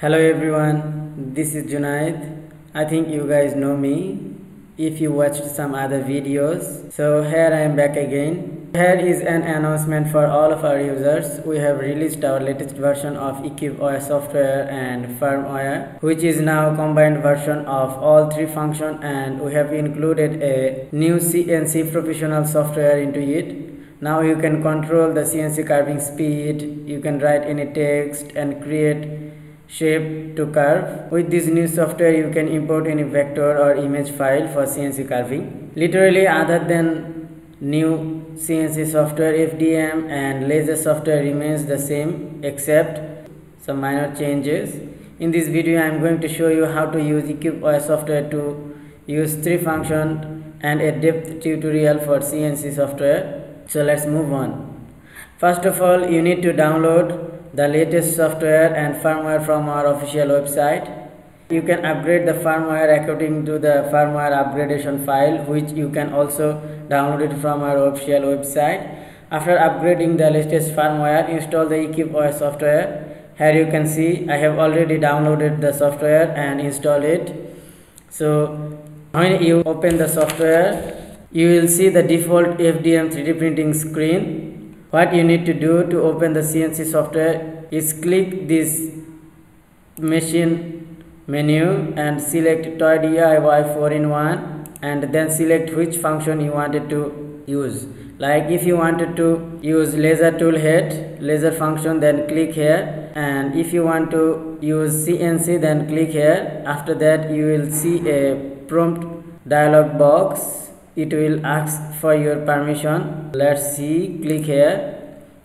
Hello everyone, this is Junaid. I think you guys know me if you watched some other videos. So here I am back again. Here is an announcement for all of our users. We have released our latest version of EcubWare software and firmware which is now combined version of all three functions and we have included a new CNC professional software into it now you can control the CNC carving speed you can write any text and create shape to curve. With this new software you can import any vector or image file for CNC carving. Literally other than new CNC software FDM and laser software remains the same except some minor changes. In this video I am going to show you how to use EcubWare software to use three functions and a depth tutorial for CNC software. So let's move on. First of all you need to download the latest software and firmware from our official website. You can upgrade the firmware according to the firmware upgradation file which you can also download it from our official website. After upgrading the latest firmware, install the EcubWare software. Here you can see I have already downloaded the software and installed it. So when you open the software, you will see the default FDM 3D printing screen what you need to do to open the CNC software is click this machine menu and select TOYDIY 4 in 1 and then select which function you wanted to use. Like if you wanted to use laser tool head laser function then click here. And if you want to use CNC then click here. After that you will see a prompt dialog box it will ask for your permission. Let's see click here.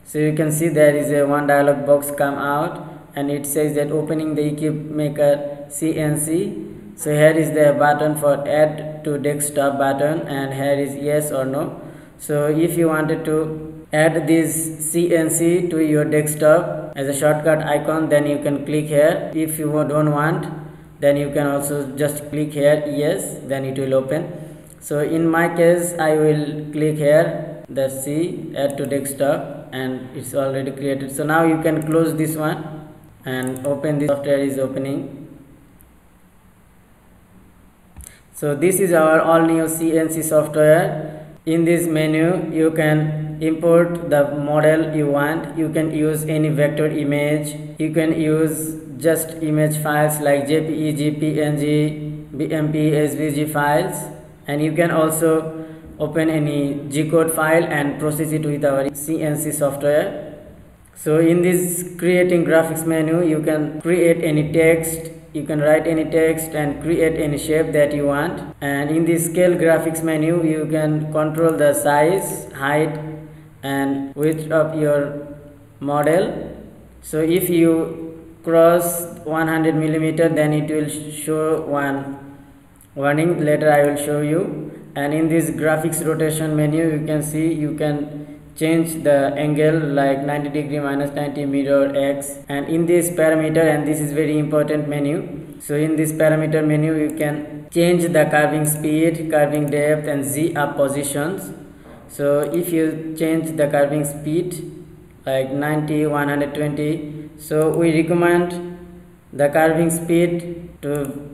So you can see there is a one dialog box come out and it says that opening the EcubMaker cnc so here is the button for add to desktop button and here is yes or no. So if you wanted to add this cnc to your desktop as a shortcut icon then you can click here. If you don't want then you can also just click here yes then it will open so in my case I will click here the C add to desktop and it's already created. So now you can close this one and open this. Software is opening. So this is our all new CNC software. In this menu you can import the model you want. You can use any vector image. You can use just image files like jpeg png bmp svg files and you can also open any G-code file and process it with our CNC software. So in this creating graphics menu, you can create any text, you can write any text and create any shape that you want. And in the scale graphics menu, you can control the size, height and width of your model. So if you cross 100 millimeter, then it will show one warning later I will show you. And in this graphics rotation menu you can see you can change the angle like 90 degree minus 90 mirror x. And in this parameter and this is very important menu. So in this parameter menu you can change the carving speed carving depth and z up positions. So if you change the carving speed like 90 120 so we recommend the carving speed to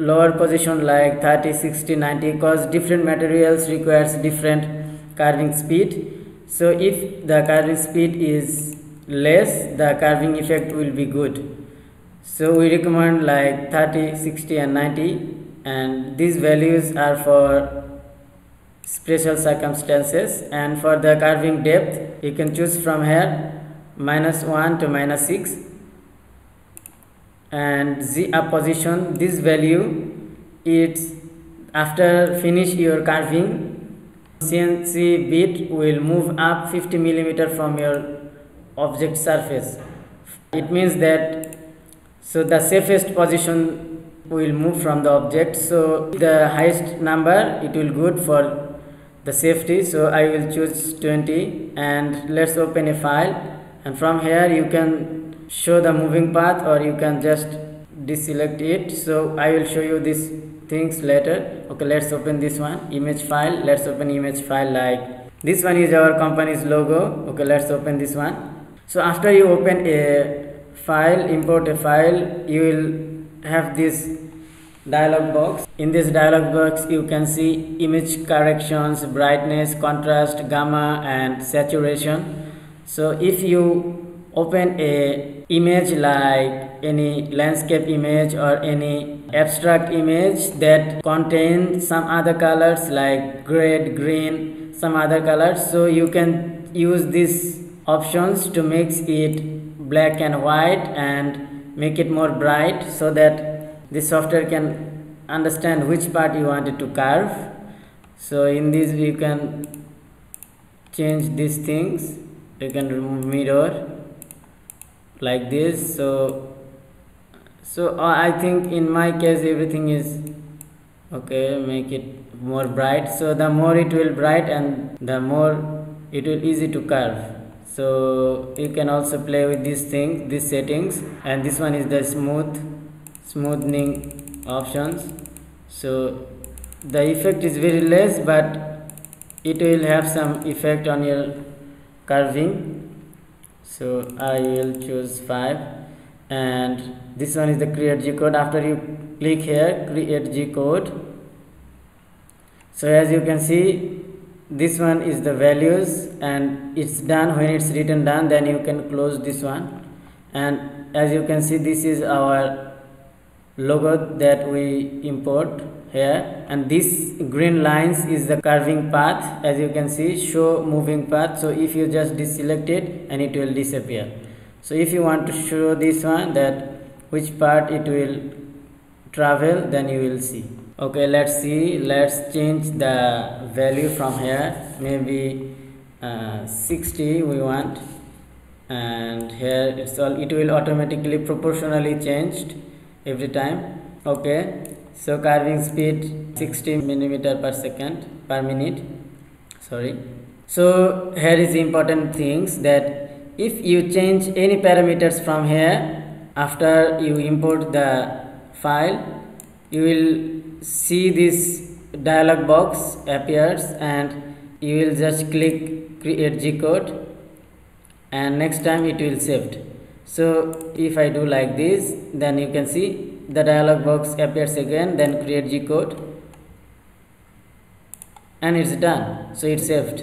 lower position like 30 60 90 because different materials requires different carving speed. So if the carving speed is less the carving effect will be good. So we recommend like 30 60 and 90 and these values are for special circumstances. And for the carving depth you can choose from here minus 1 to minus 6 and z position this value it's after finish your carving CNC bit will move up 50 millimeter from your object surface. It means that so the safest position will move from the object. So the highest number it will good for the safety. So I will choose 20 and let's open a file. And from here you can show the moving path or you can just deselect it. So I will show you these things later. Okay let's open this one image file. Let's open image file like this one is our company's logo. Okay let's open this one. So after you open a file import a file you will have this dialog box. In this dialog box you can see image corrections brightness contrast gamma and saturation. So if you open a image like any landscape image or any abstract image that contains some other colors like red green some other colors. So you can use these options to mix it black and white and make it more bright so that the software can understand which part you wanted to carve. So in this you can change these things. You can remove mirror like this so so uh, I think in my case everything is okay make it more bright. So the more it will bright and the more it will easy to carve so you can also play with these things these settings and this one is the smooth smoothing options. So the effect is very less but it will have some effect on your carving so I will choose 5 and this one is the create G code. After you click here create G code. So as you can see this one is the values and it's done. When it's written done then you can close this one. And as you can see this is our logo that we import here. And this green lines is the carving path. As you can see show moving path. So if you just deselect it and it will disappear. So if you want to show this one that which part it will travel then you will see. Okay let's see. Let's change the value from here. Maybe uh, 60 we want. And here it's all it will automatically proportionally changed every time. Okay so carving speed 60 millimeter per second per minute. Sorry. So here is important things that if you change any parameters from here after you import the file you will see this dialog box appears and you will just click create G code and next time it will saved so if I do like this then you can see the dialog box appears again then create G code. And it's done. So it's saved.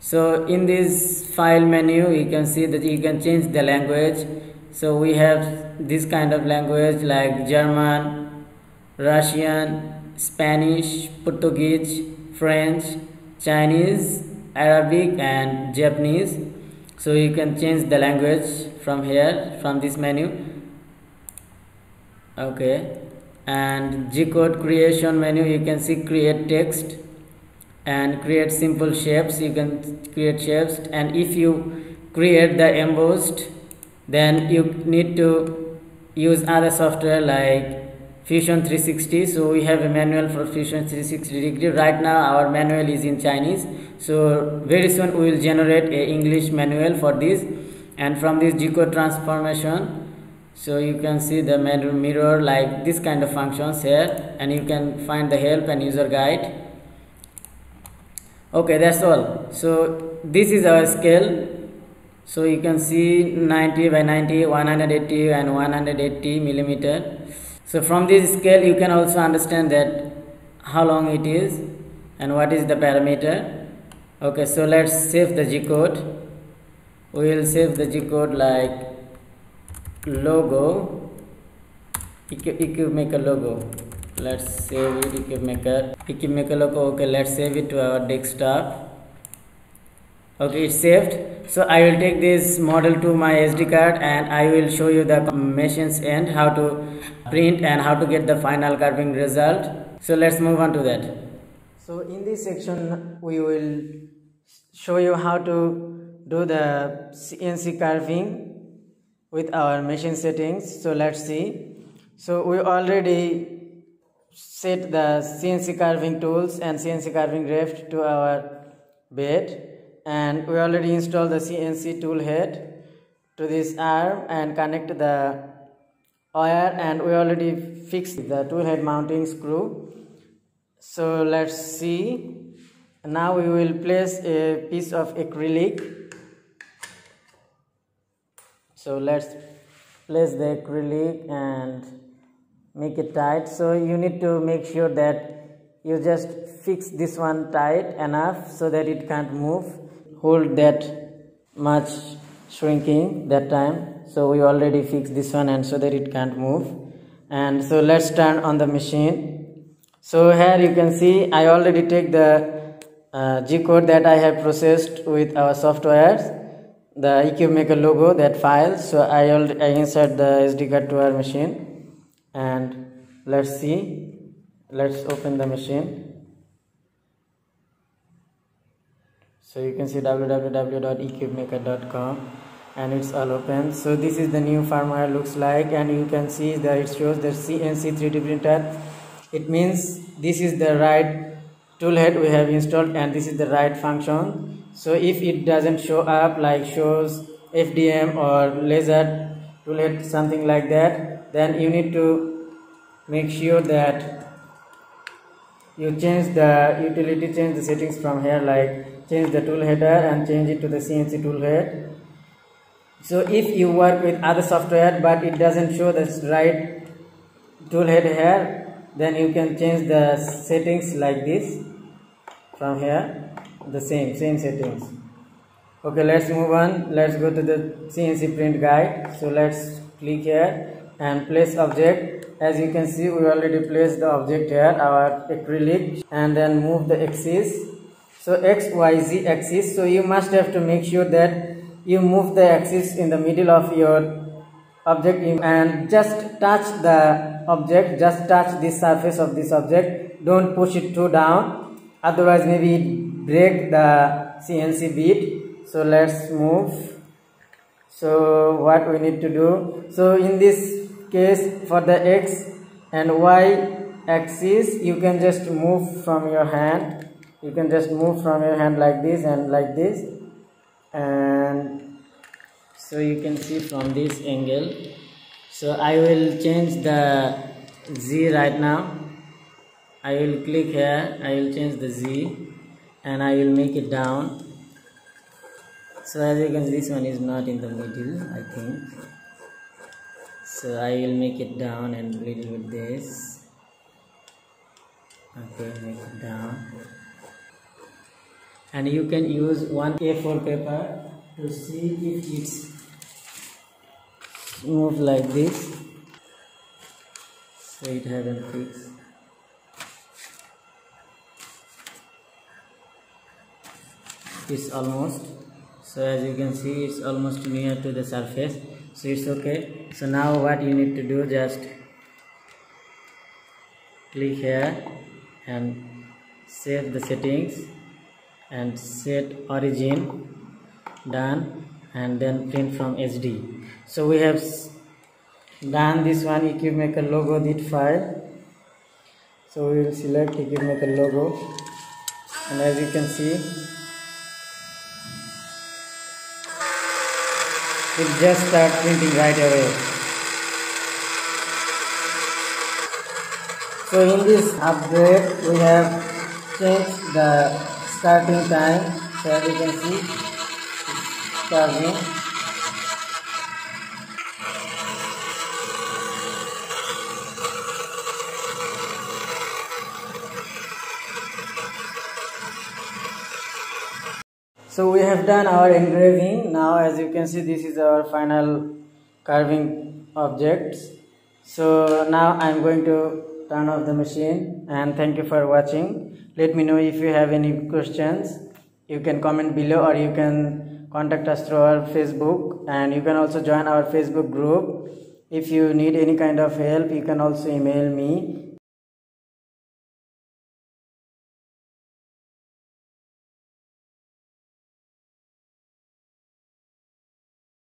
So in this file menu you can see that you can change the language. So we have this kind of language like German Russian Spanish Portuguese French Chinese Arabic and Japanese. So you can change the language from here from this menu okay. And G code creation menu you can see create text and create simple shapes. You can create shapes. And if you create the embossed then you need to use other software like Fusion 360 so we have a manual for Fusion 360 degree. Right now our manual is in Chinese. So very soon we will generate a English manual for this. And from this G-code transformation so you can see the mirror like this kind of functions here and you can find the help and user guide. Okay that's all. So this is our scale. So you can see 90 by 90 180 and 180 millimeter. So from this scale you can also understand that how long it is and what is the parameter. Okay so let's save the g code. We will save the g code like logo. EcubMaker logo. Let's save it. EcubMaker equip maker logo. Okay let's save it to our desktop. Okay it's saved. So i will take this model to my sd card and i will show you the machine's and how to print and how to get the final carving result. So let's move on to that. So in this section we will show you how to do the cnc carving with our machine settings. So let's see. So we already set the cnc carving tools and cnc carving raft to our bed. And we already installed the CNC tool head to this arm and connect the wire. And we already fixed the tool head mounting screw. So let's see. Now we will place a piece of acrylic so let's place the acrylic and make it tight. So you need to make sure that you just fix this one tight enough so that it can't move. Hold that much shrinking that time. So we already fixed this one and so that it can't move. And so let's turn on the machine. So here you can see I already take the uh, G code that I have processed with our softwares the EcubMaker logo that file. So I, already, I insert the SD card to our machine. And let's see. Let's open the machine. So you can see www.ecubmaker.com and it's all open. So this is the new firmware looks like. And you can see that it shows the CNC 3D printer. It means this is the right toolhead we have installed and this is the right function. So if it doesn't show up like shows FDM or laser toolhead something like that then you need to make sure that you change the utility change the settings from here like change the tool header and change it to the CNC tool head. So if you work with other software but it doesn't show the right tool head here then you can change the settings like this. From here the same same settings. Okay let's move on. Let's go to the CNC print guide. So let's click here and place object. As you can see we already placed the object here our acrylic and then move the axis. So x y z axis. So you must have to make sure that you move the axis in the middle of your object and just touch the object just touch the surface of this object. Don't push it too down. Otherwise maybe break the cnc bit so let's move. So what we need to do? So in this case for the x and y axis you can just move from your hand. You can just move from your hand like this and like this. And so you can see from this angle. So I will change the Z right now. I will click here. I will change the Z and I will make it down. So as you can see this one is not in the middle I think. So I will make it down and little bit this. Okay make it down. And you can use one A4 paper to see if it's move like this. So it haven't fixed. It's almost so as you can see it's almost near to the surface. So it's okay. So now what you need to do just click here and save the settings and set origin done and then print from SD so we have done this one EcubMaker logo did file. So we will select EcubMaker logo. And as you can see it just start printing right away. So in this upgrade we have changed the starting time so as you can see so we have done our engraving. Now as you can see this is our final carving objects. So now i'm going to turn off the machine and thank you for watching. Let me know if you have any questions. You can comment below or you can contact us through our facebook and you can also join our facebook group. If you need any kind of help you can also email me